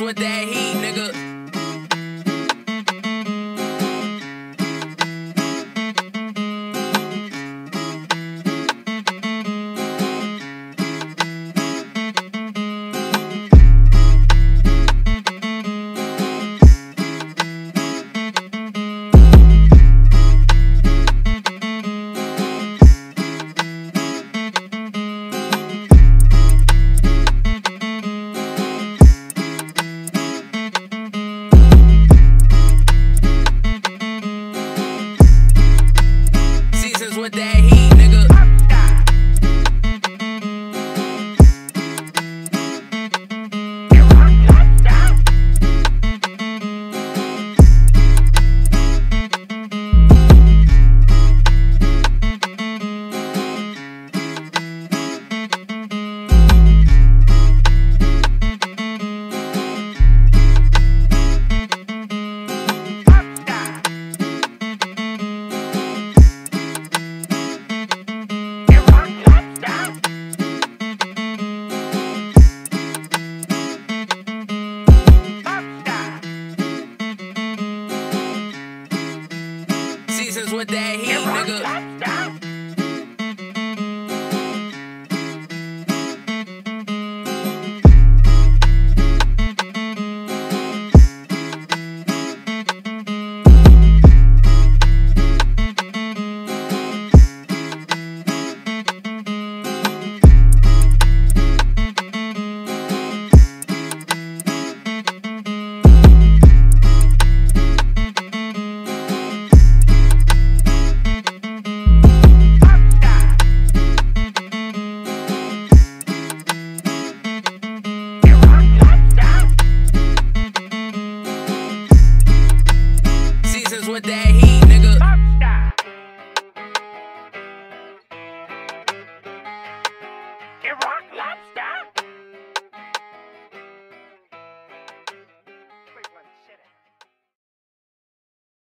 with that heat, nigga. with that heat. Get right.